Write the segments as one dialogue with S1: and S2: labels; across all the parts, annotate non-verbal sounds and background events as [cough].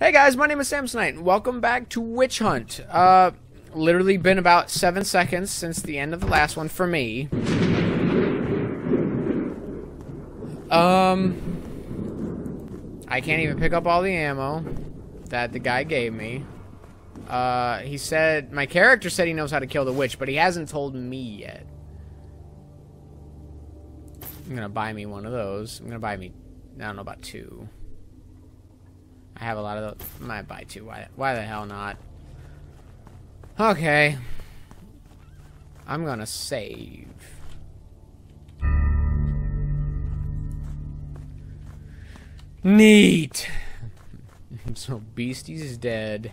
S1: Hey guys, my name is Samsonite, and welcome back to Witch Hunt. Uh, literally been about seven seconds since the end of the last one for me. Um, I can't even pick up all the ammo that the guy gave me. Uh, he said, my character said he knows how to kill the witch, but he hasn't told me yet. I'm gonna buy me one of those. I'm gonna buy me, I don't know about two. I have a lot of those. I might buy two. Why, why the hell not? Okay. I'm gonna save. Neat! [laughs] so, Beasties is dead.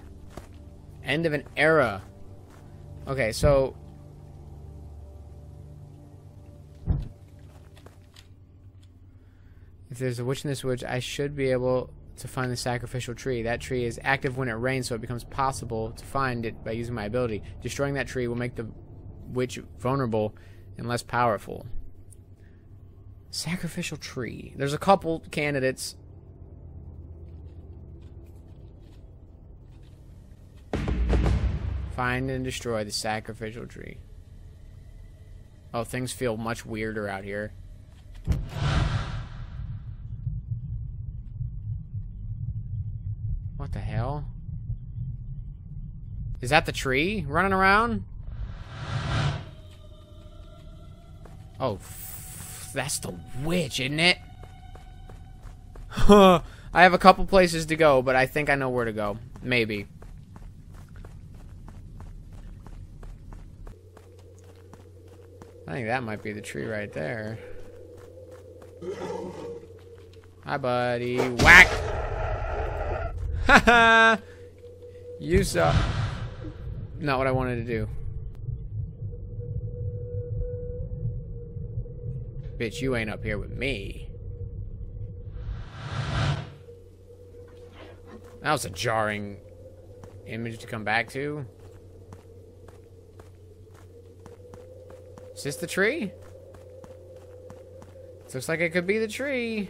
S1: End of an era. Okay, so... If there's a witch in this woods, I should be able to find the sacrificial tree. That tree is active when it rains, so it becomes possible to find it by using my ability. Destroying that tree will make the witch vulnerable and less powerful. Sacrificial tree. There's a couple candidates. Find and destroy the sacrificial tree. Oh, things feel much weirder out here. What the hell? Is that the tree running around? Oh, that's the witch, isn't it? Huh. I have a couple places to go, but I think I know where to go. Maybe. I think that might be the tree right there. Hi, buddy. Whack! [laughs] Haha! you saw. Not what I wanted to do. Bitch, you ain't up here with me. That was a jarring image to come back to. Is this the tree? It looks like it could be the tree.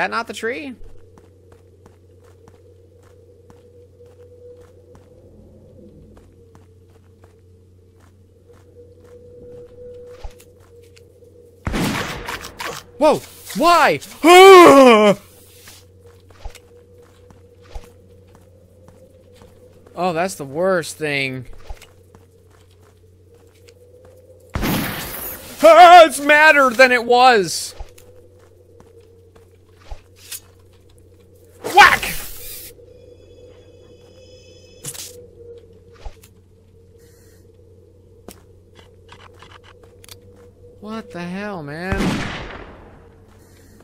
S1: That not the tree? Whoa! Why? [sighs] oh, that's the worst thing. Ah, [sighs] it's madder than it was.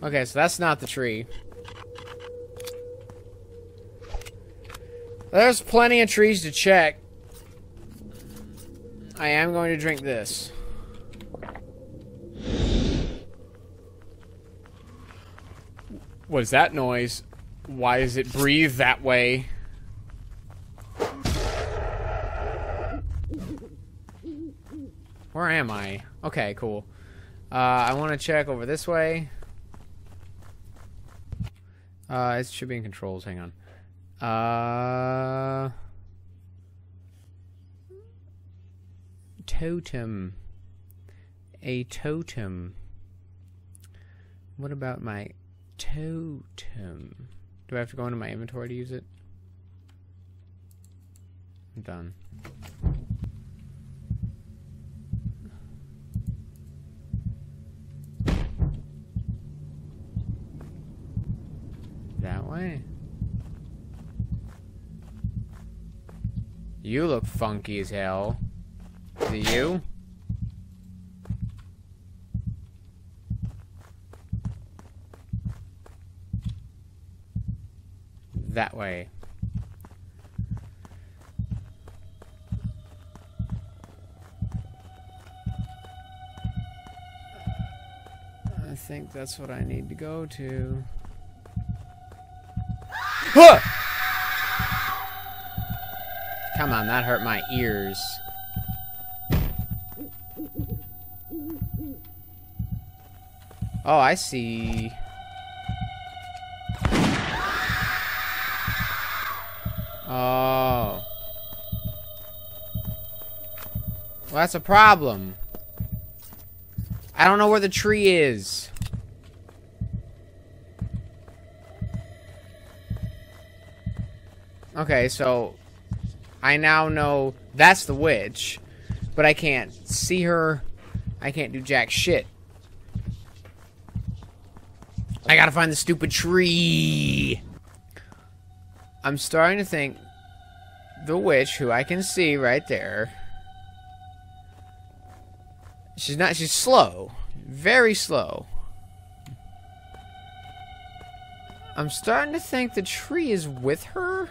S1: Okay, so that's not the tree. There's plenty of trees to check. I am going to drink this. What is that noise? Why does it breathe that way? Where am I? Okay, cool. Uh, I want to check over this way. Uh, it should be in controls. Hang on. Uh, totem. A totem. What about my totem? Do I have to go into my inventory to use it? I'm done. Way? You look funky as hell. It you? that way. I think that's what I need to go to. Come on, that hurt my ears. Oh, I see. Oh. Well, that's a problem. I don't know where the tree is. Okay, so I now know that's the witch, but I can't see her. I can't do jack shit. I gotta find the stupid tree. I'm starting to think the witch, who I can see right there. She's not, she's slow. Very slow. I'm starting to think the tree is with her.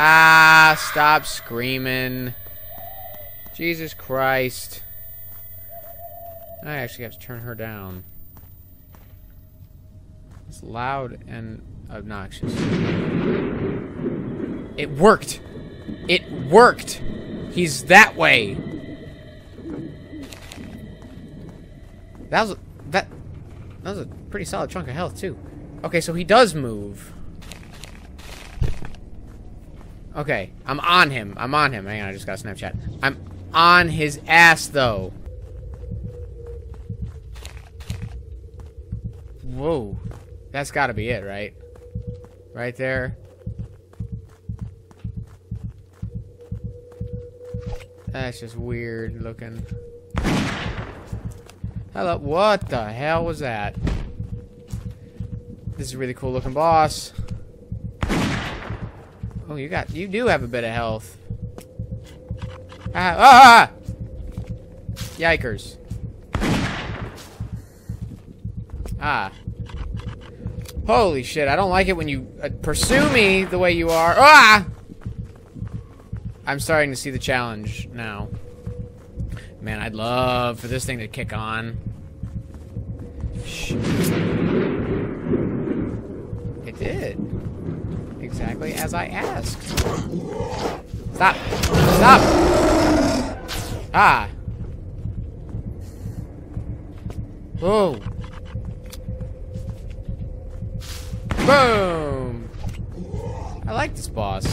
S1: Ah, stop screaming. Jesus Christ. I actually have to turn her down. It's loud and obnoxious. It worked! It worked! He's that way! That was that that was a pretty solid chunk of health too. Okay, so he does move. Okay, I'm on him. I'm on him. Hang on, I just got Snapchat. I'm on his ass, though. Whoa. That's gotta be it, right? Right there. That's just weird looking. Hello. What the hell was that? This is a really cool looking boss. Oh, you got, you do have a bit of health. Ah, ah! Yikers. Ah. Holy shit, I don't like it when you uh, pursue me the way you are. Ah! I'm starting to see the challenge now. Man, I'd love for this thing to kick on. Shh. It did exactly as I asked. Stop! Stop! Ah! Whoa! Boom! I like this boss.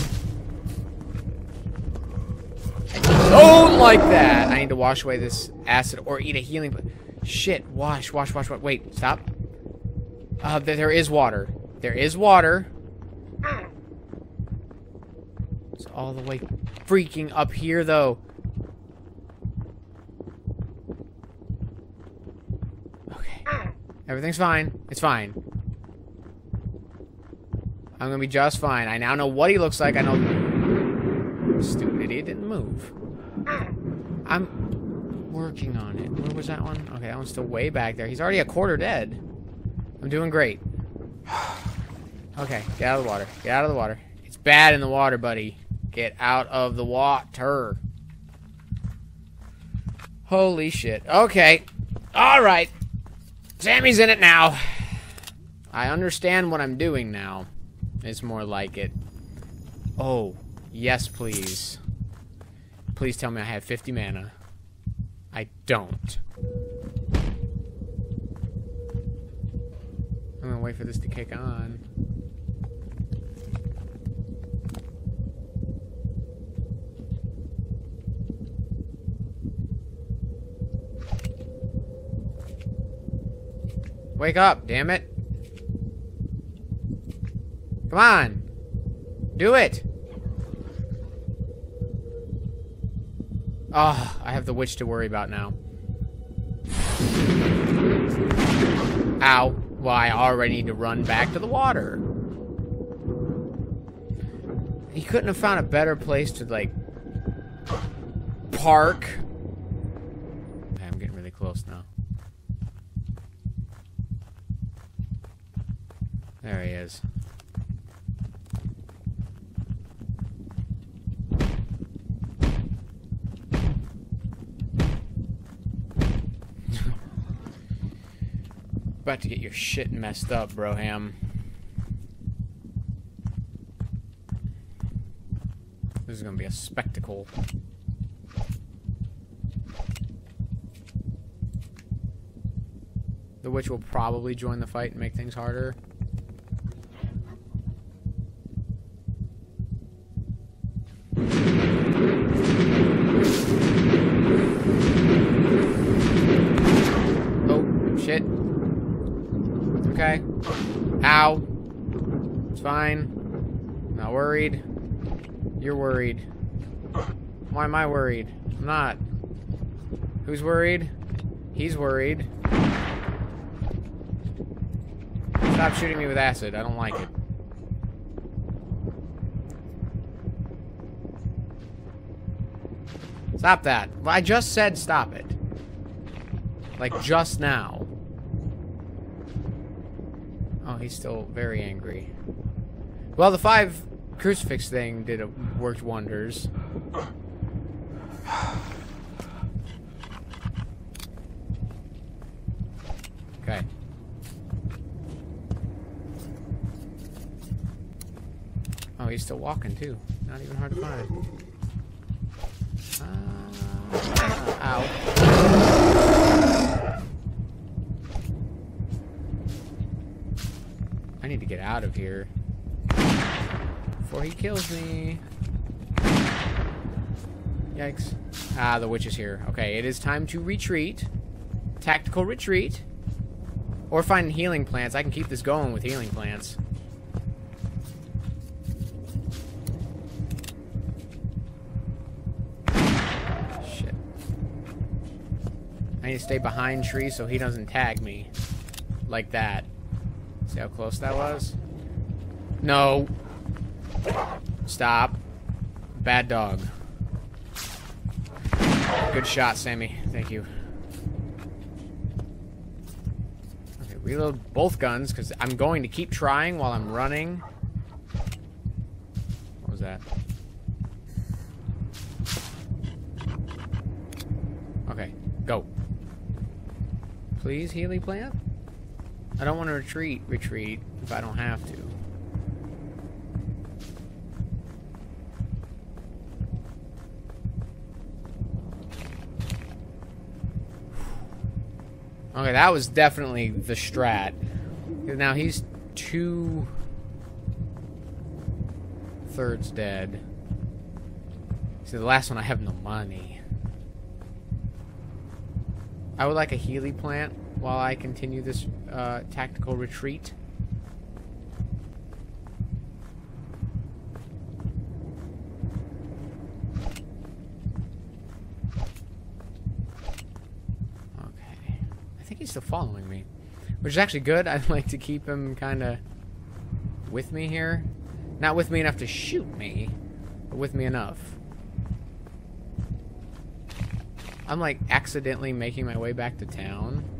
S1: I don't like that! I need to wash away this acid or eat a healing... Shit, wash, wash, wash, wash. Wait, stop. Uh, there is water. There is water. It's all the way freaking up here, though. Okay. Everything's fine. It's fine. I'm gonna be just fine. I now know what he looks like. I know... Stupid idiot didn't move. I'm working on it. Where was that one? Okay, that one's still way back there. He's already a quarter dead. I'm doing great. [sighs] okay, get out of the water. Get out of the water. It's bad in the water, buddy. Get out of the water. Holy shit. Okay. Alright. Sammy's in it now. I understand what I'm doing now. It's more like it. Oh. Yes, please. Please tell me I have 50 mana. I don't. I'm gonna wait for this to kick on. Wake up, damn it. Come on. Do it. Oh, I have the witch to worry about now. Ow. Well, I already need to run back to the water. He couldn't have found a better place to, like, park. Okay, I'm getting really close now. There he [laughs] About to get your shit messed up, Broham. This is gonna be a spectacle. The witch will probably join the fight and make things harder. Shit. Okay. Ow. It's fine. Not worried. You're worried. Why am I worried? I'm not. Who's worried? He's worried. Stop shooting me with acid. I don't like it. Stop that. I just said stop it. Like, just now. He's still very angry. Well, the five crucifix thing did a, worked wonders. Okay. Oh, he's still walking too. Not even hard to find. Uh, ow. Need to get out of here before he kills me. Yikes. Ah, the witch is here. Okay, it is time to retreat. Tactical retreat. Or find healing plants. I can keep this going with healing plants. Shit. I need to stay behind trees so he doesn't tag me. Like that. See how close that was? No. Stop. Bad dog. Good shot, Sammy. Thank you. Okay, reload both guns, because I'm going to keep trying while I'm running. What was that? Okay, go. Please, Healy plant? I don't want to retreat, retreat, if I don't have to. Okay, that was definitely the strat. Now he's two thirds dead. See, the last one I have no money. I would like a Healy plant while I continue this uh, tactical retreat. Okay. I think he's still following me. Which is actually good. [laughs] I'd like to keep him kind of with me here. Not with me enough to shoot me, but with me enough. I'm like accidentally making my way back to town.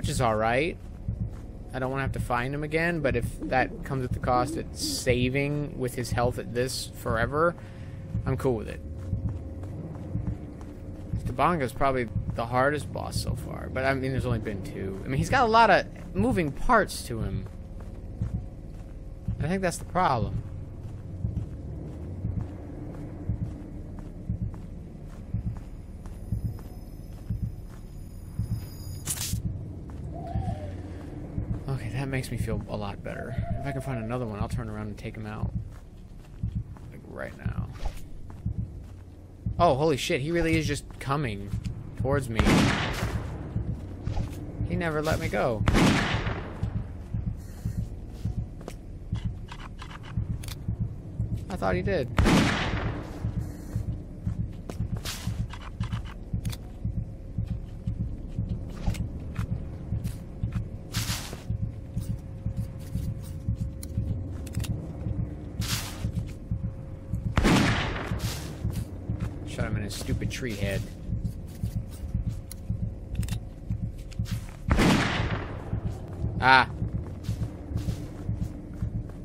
S1: Which is alright. I don't want to have to find him again, but if that comes at the cost of saving with his health at this forever, I'm cool with it. is probably the hardest boss so far. But I mean, there's only been two. I mean, he's got a lot of moving parts to him. I think that's the problem. Okay, that makes me feel a lot better. If I can find another one, I'll turn around and take him out. Like, right now. Oh, holy shit, he really is just coming towards me. He never let me go. I thought he did. Shot him in his stupid tree head. Ah.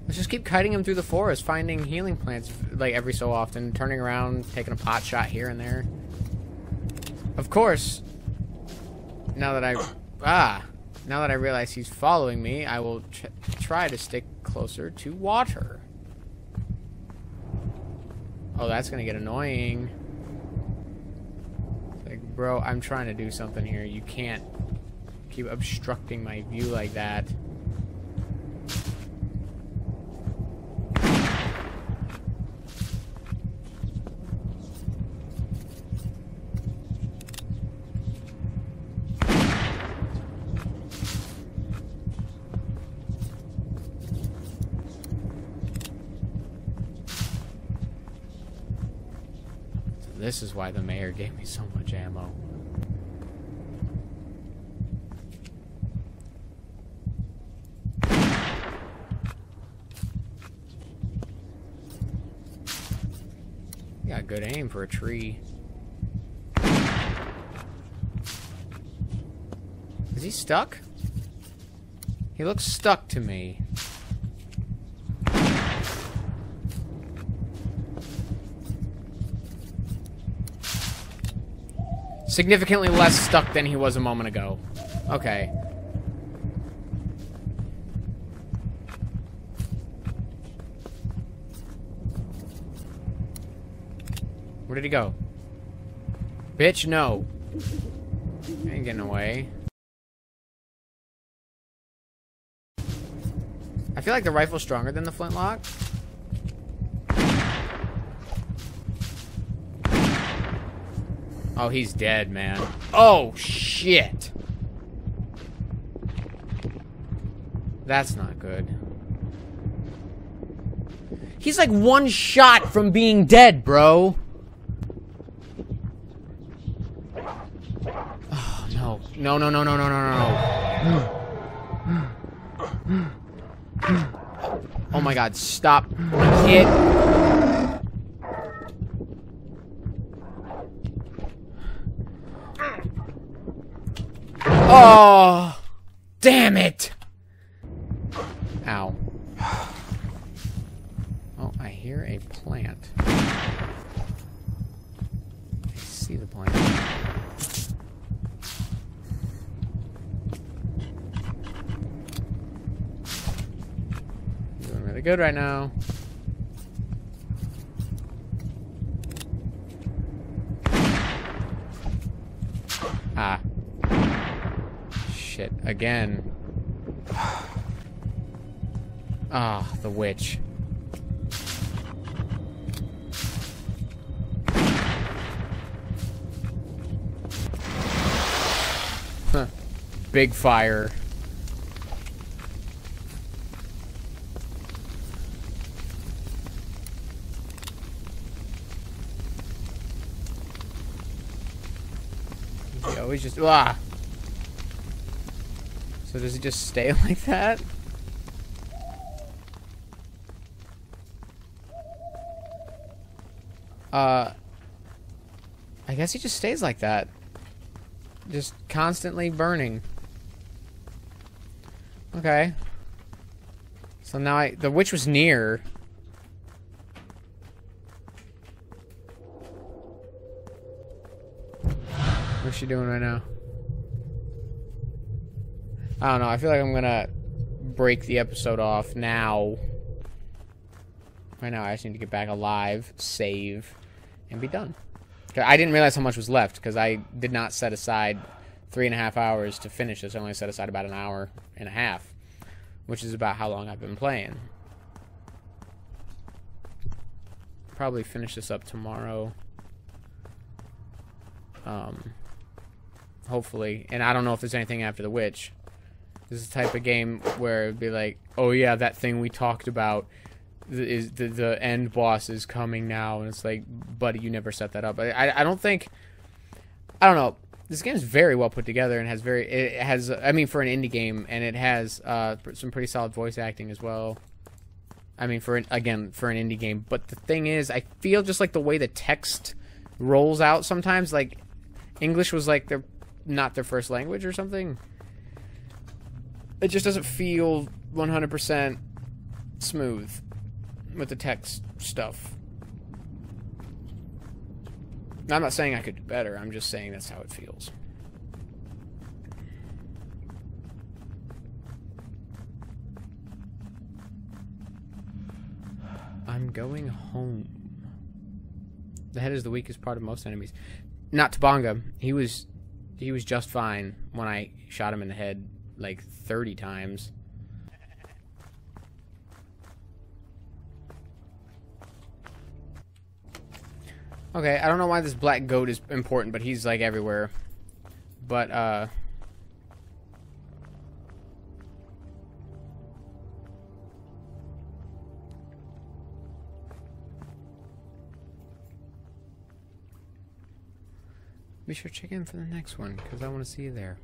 S1: Let's just keep kiting him through the forest, finding healing plants, like, every so often. Turning around, taking a pot shot here and there. Of course, now that I [coughs] ah now that I realize he's following me, I will tr try to stick closer to water. Oh, that's gonna get annoying. Bro, I'm trying to do something here. You can't keep obstructing my view like that. This is why the mayor gave me so much ammo. Got good aim for a tree. Is he stuck? He looks stuck to me. Significantly less stuck than he was a moment ago. Okay. Where did he go? Bitch, no. Ain't getting away. I feel like the rifle's stronger than the flintlock. Oh, he's dead, man. Oh, shit. That's not good. He's like one shot from being dead, bro. Oh, no. No, no, no, no, no, no, no. Oh my god, stop. It. Oh, damn it. Ow. Oh, I hear a plant. I see the plant. Doing really good right now. Ah. Shit, again. Ah, the witch. Huh. Big fire. He always just ah. So does he just stay [laughs] like that? Uh, I guess he just stays like that. Just constantly burning. Okay. So now I, the witch was near. What's she doing right now? I don't know. I feel like I'm gonna break the episode off now. Right now, I just need to get back alive, save, and be done. I didn't realize how much was left because I did not set aside three and a half hours to finish this. I only set aside about an hour and a half, which is about how long I've been playing. Probably finish this up tomorrow. Um, hopefully. And I don't know if there's anything after the witch. This is the type of game where it'd be like, oh yeah, that thing we talked about is the, the end boss is coming now, and it's like, buddy, you never set that up. I, I don't think, I don't know. This game is very well put together and has very, it has, I mean, for an indie game, and it has uh, some pretty solid voice acting as well. I mean, for an, again, for an indie game. But the thing is, I feel just like the way the text rolls out sometimes, like English was like their not their first language or something it just doesn't feel 100% smooth with the text stuff. I'm not saying I could do better, I'm just saying that's how it feels. I'm going home. The head is the weakest part of most enemies. Not Tabonga. He was he was just fine when I shot him in the head like 30 times. Okay, I don't know why this black goat is important, but he's like everywhere. But, uh... Be sure to check in for the next one, because I want to see you there.